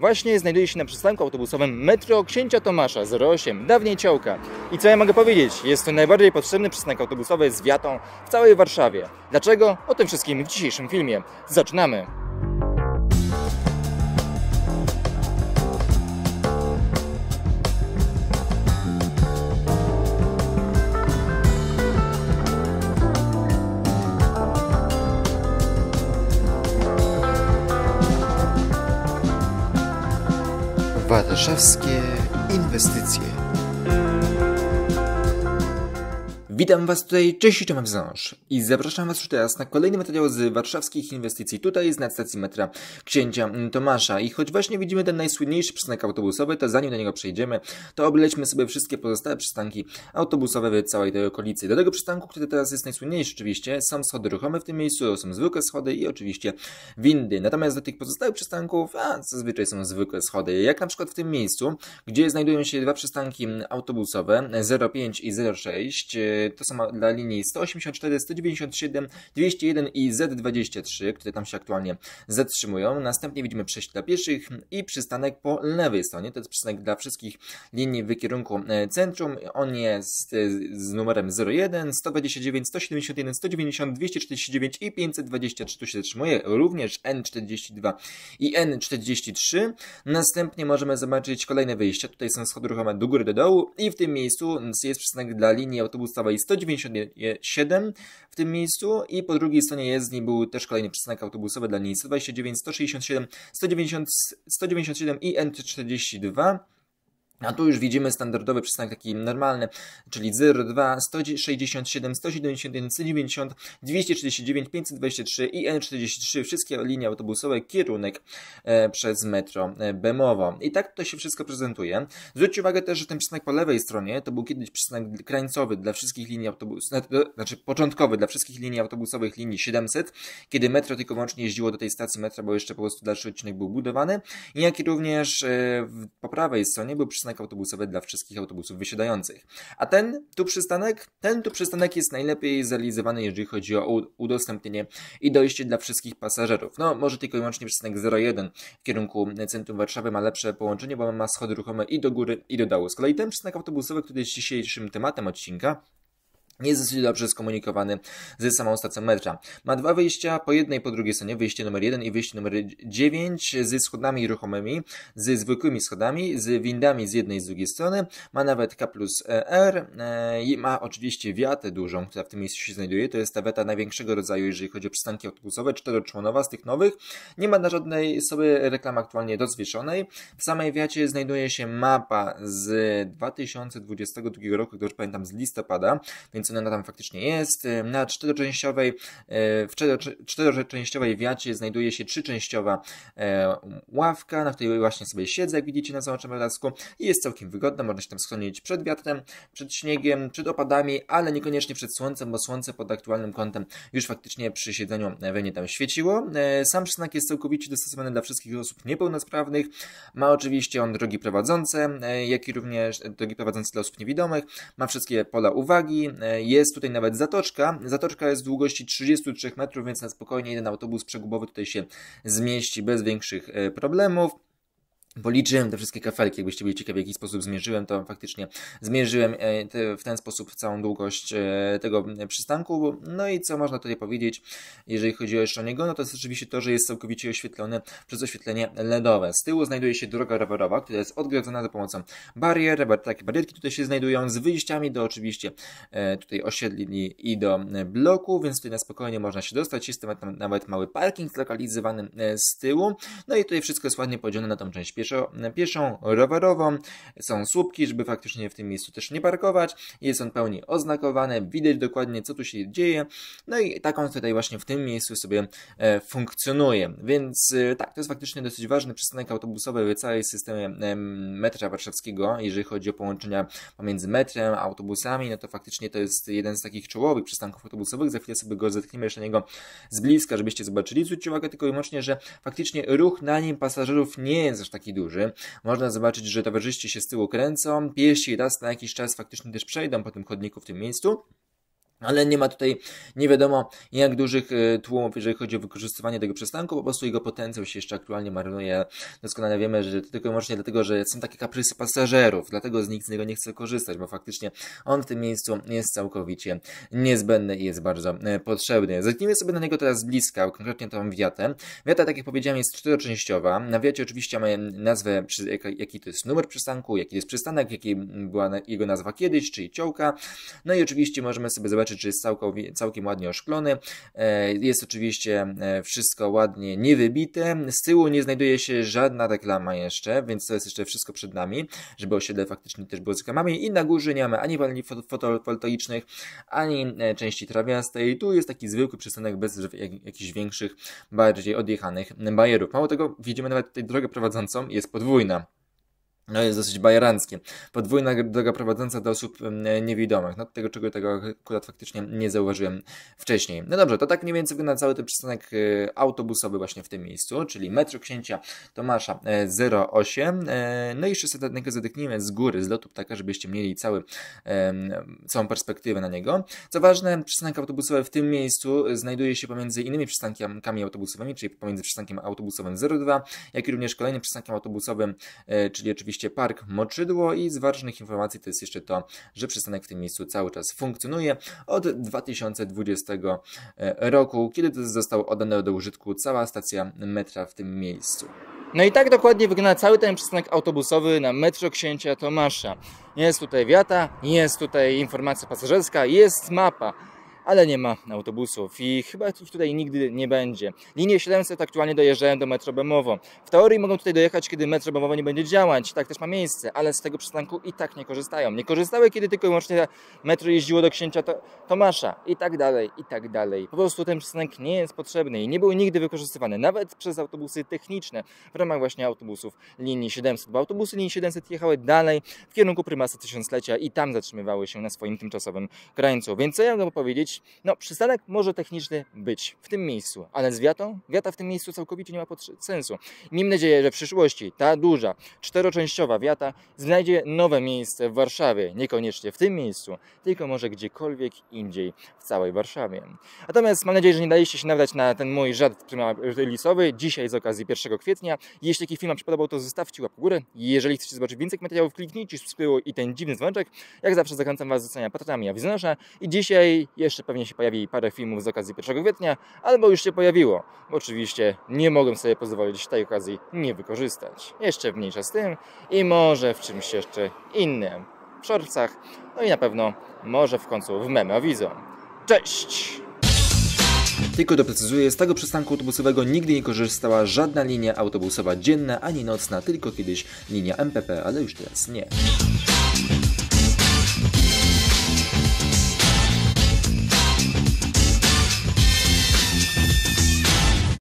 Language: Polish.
Właśnie znajduję się na przystanku autobusowym Metro Księcia Tomasza 08, dawniej Ciołka. I co ja mogę powiedzieć? Jest to najbardziej potrzebny przystanek autobusowy z wiatą w całej Warszawie. Dlaczego? O tym wszystkim w dzisiejszym filmie. Zaczynamy! Warszawskie inwestycje. Witam Was tutaj, cześć cześć wząż. I zapraszam Was już teraz na kolejny materiał z warszawskich inwestycji. Tutaj jest na stacji metra Księcia Tomasza. I choć właśnie widzimy ten najsłynniejszy przystanek autobusowy, to zanim do niego przejdziemy, to oblećmy sobie wszystkie pozostałe przystanki autobusowe w całej tej okolicy. Do tego przystanku, który teraz jest najsłynniejszy oczywiście, są schody ruchome w tym miejscu, są zwykłe schody i oczywiście windy. Natomiast do tych pozostałych przystanków, a zazwyczaj są zwykłe schody. Jak na przykład w tym miejscu, gdzie znajdują się dwa przystanki autobusowe, 05 i 06, to są dla linii 184, 197, 201 i Z23, które tam się aktualnie zatrzymują. Następnie widzimy przejście dla pieszych i przystanek po lewej stronie. To jest przystanek dla wszystkich linii w kierunku e, centrum. On jest e, z numerem 01, 129, 171, 190, 249 i 523. Tu się zatrzymuje również N42 i N43. Następnie możemy zobaczyć kolejne wyjścia. Tutaj są schody ruchome do góry, do dołu i w tym miejscu jest przystanek dla linii autobusowej 197 w tym miejscu i po drugiej stronie jezdni był też kolejny przystanek autobusowy dla linii 129, 167, 190, 197 i N42. A tu już widzimy standardowy przystanek taki normalny, czyli 02, 167, 171, 190, 239, 523 i N43. Wszystkie linie autobusowe, kierunek e, przez metro e, Bemowo. I tak to się wszystko prezentuje. Zwróćcie uwagę też, że ten przystanek po lewej stronie to był kiedyś przystanek krańcowy dla wszystkich linii autobusowych, znaczy początkowy dla wszystkich linii autobusowych linii 700, kiedy metro tylko wyłącznie jeździło do tej stacji metra, bo jeszcze po prostu dalszy odcinek był budowany. Jak i również e, po prawej stronie był przystanek autobusowy dla wszystkich autobusów wysiadających. A ten tu przystanek, ten tu przystanek jest najlepiej zrealizowany, jeżeli chodzi o udostępnienie i dojście dla wszystkich pasażerów. No, może tylko i wyłącznie przystanek 01 w kierunku centrum Warszawy ma lepsze połączenie, bo ma schody ruchome i do góry, i do dołu. Z kolei ten przystanek autobusowy, który jest dzisiejszym tematem odcinka, jest dosyć dobrze skomunikowany ze samą stacją metra. Ma dwa wyjścia, po jednej i po drugiej stronie, wyjście numer 1 i wyjście numer 9 ze schodami ruchomymi, ze zwykłymi schodami, z windami z jednej i z drugiej strony. Ma nawet K plus R e, i ma oczywiście wiatę dużą, która w tym miejscu się znajduje. To jest ta weta największego rodzaju, jeżeli chodzi o przystanki autobusowe, czteroczłonowa z tych nowych. Nie ma na żadnej sobie reklamy aktualnie dozwieszonej. W samej wiacie znajduje się mapa z 2022 roku, dobrze pamiętam, z listopada, więc więc ona tam faktycznie jest. Na czteroczęściowej, e, w czteroczęściowej wiacie znajduje się trzyczęściowa e, ławka, na której właśnie sobie siedzę, jak widzicie na załączonym obrazku i jest całkiem wygodna, można się tam schronić przed wiatrem, przed śniegiem, przed opadami, ale niekoniecznie przed słońcem, bo słońce pod aktualnym kątem już faktycznie przy siedzeniu we tam świeciło. Sam przystanek jest całkowicie dostosowany dla wszystkich osób niepełnosprawnych. Ma oczywiście on drogi prowadzące, jak i również drogi prowadzące dla osób niewidomych. Ma wszystkie pola uwagi, jest tutaj nawet zatoczka. Zatoczka jest długości 33 metrów, więc na spokojnie jeden autobus przegubowy tutaj się zmieści bez większych e, problemów. Policzyłem te wszystkie kafelki, jakbyście byli ciekawi, w jaki sposób zmierzyłem, to faktycznie zmierzyłem e, w ten sposób całą długość e, tego przystanku. No i co można tutaj powiedzieć, jeżeli chodzi jeszcze o niego, no to jest oczywiście to, że jest całkowicie oświetlony przez oświetlenie LEDowe. Z tyłu znajduje się droga rowerowa, która jest odgrodzona za pomocą barier, takie barierki tutaj się znajdują z wyjściami do oczywiście e, tutaj osiedli i do bloku, więc tutaj na spokojnie można się dostać. Jest tam nawet mały parking zlokalizowany z tyłu. No i tutaj wszystko jest ładnie podzielone na tą część pieszo, pieszą, rowerową. Są słupki, żeby faktycznie w tym miejscu też nie parkować. Jest on pełni oznakowany, widać dokładnie co tu się dzieje. No i tak on tutaj właśnie w tym miejscu sobie e, funkcjonuje. Więc e, tak, to jest faktycznie dosyć ważny przystanek autobusowy w całej systemie metra warszawskiego, jeżeli chodzi o połączenia pomiędzy metrem, autobusami, no to faktycznie to jest jeden z takich czołowych przystanków autobusowych. Za chwilę sobie go zetkniemy jeszcze niego z bliska, żebyście zobaczyli. Zwróćcie uwagę tylko i wyłącznie, że faktycznie ruch na nim pasażerów nie jest aż taki duży. Można zobaczyć, że towarzyści się z tyłu kręcą, piesi raz na jakiś czas faktycznie też przejdą po tym chodniku w tym miejscu. Ale nie ma tutaj nie wiadomo jak dużych e, tłumów, jeżeli chodzi o wykorzystywanie tego przystanku, po prostu jego potencjał się jeszcze aktualnie marnuje. Doskonale wiemy, że to tylko i wyłącznie dlatego, że są takie kaprysy pasażerów, dlatego z nikt z niego nie chce korzystać, bo faktycznie on w tym miejscu jest całkowicie niezbędny i jest bardzo e, potrzebny. Zerknijmy sobie na niego teraz z bliska, konkretnie tą wiatę. Wiata, tak jak powiedziałem, jest czteroczęściowa. Na wiacie oczywiście mamy nazwę, jaki to jest numer przystanku, jaki jest przystanek, jaki była jego nazwa kiedyś, czyli ciołka. No i oczywiście możemy sobie zobaczyć czy jest całkiem, ładnie oszklony. E, jest oczywiście e, wszystko ładnie niewybite. Z tyłu nie znajduje się żadna reklama jeszcze, więc to jest jeszcze wszystko przed nami, żeby osiedle faktycznie też było z reklamami. I na górze nie mamy ani paneli fotowoltaicznych, ani e, części trawiastej. Tu jest taki zwykły przystanek bez jakichś większych, bardziej odjechanych bajerów. Mało tego, widzimy nawet tutaj drogę prowadzącą, jest podwójna. No jest dosyć bajeranckie. Podwójna droga prowadząca do osób niewidomych. No tego, czego tego akurat faktycznie nie zauważyłem wcześniej. No dobrze, to tak mniej więcej wygląda cały ten przystanek y, autobusowy właśnie w tym miejscu, czyli metro księcia Tomasza 08. E, e, no i jeszcze sobie tego zadyknijmy z góry, z lotu ptaka, żebyście mieli cały, całą perspektywę na niego. Co ważne, przystanek autobusowy w tym miejscu znajduje się pomiędzy innymi przystankami autobusowymi, czyli pomiędzy przystankiem autobusowym 02, jak i również kolejnym przystankiem autobusowym, e, czyli oczywiście oczywiście park Moczydło i z ważnych informacji to jest jeszcze to, że przystanek w tym miejscu cały czas funkcjonuje od 2020 e, roku, kiedy to został oddany do użytku cała stacja metra w tym miejscu. No i tak dokładnie wygląda cały ten przystanek autobusowy na metro Księcia Tomasza. Jest tutaj wiata, jest tutaj informacja pasażerska, jest mapa ale nie ma autobusów i chyba ich tutaj nigdy nie będzie. Linie 700 aktualnie dojeżdżają do metro Bemowo. W teorii mogą tutaj dojechać, kiedy metro Bemowo nie będzie działać, tak też ma miejsce, ale z tego przystanku i tak nie korzystają. Nie korzystały, kiedy tylko i wyłącznie metro jeździło do księcia Tomasza i tak dalej, i tak dalej. Po prostu ten przystanek nie jest potrzebny i nie był nigdy wykorzystywany, nawet przez autobusy techniczne w ramach właśnie autobusów linii 700, bo autobusy linii 700 jechały dalej w kierunku prymasa tysiąclecia i tam zatrzymywały się na swoim tymczasowym krańcu. Więc co ja mogę powiedzieć? No, przystanek może techniczny być w tym miejscu, ale z wiatą? Wiata w tym miejscu całkowicie nie ma sensu. Miejmy nadzieję, że w przyszłości ta duża, czteroczęściowa wiata znajdzie nowe miejsce w Warszawie. Niekoniecznie w tym miejscu, tylko może gdziekolwiek indziej w całej Warszawie. Natomiast mam nadzieję, że nie daliście się nabrać na ten mój żart lisowy dzisiaj z okazji 1 kwietnia. Jeśli taki film Wam podobał, to zostawcie łapkę w górę. Jeżeli chcecie zobaczyć więcej materiałów, kliknijcie subskrybuj i ten dziwny dzwoneczek. Jak zawsze zachęcam Was do zostania patronami Awizjonarza i dzisiaj jeszcze pewnie się pojawi parę filmów z okazji 1 kwietnia, albo już się pojawiło. Bo oczywiście nie mogłem sobie pozwolić tej okazji nie wykorzystać. Jeszcze mniejsza z tym i może w czymś jeszcze innym. W shortsach, no i na pewno może w końcu w meme Awizo. Cześć! Tylko doprecyzuję, z tego przystanku autobusowego nigdy nie korzystała żadna linia autobusowa dzienna ani nocna, tylko kiedyś linia MPP, ale już teraz nie.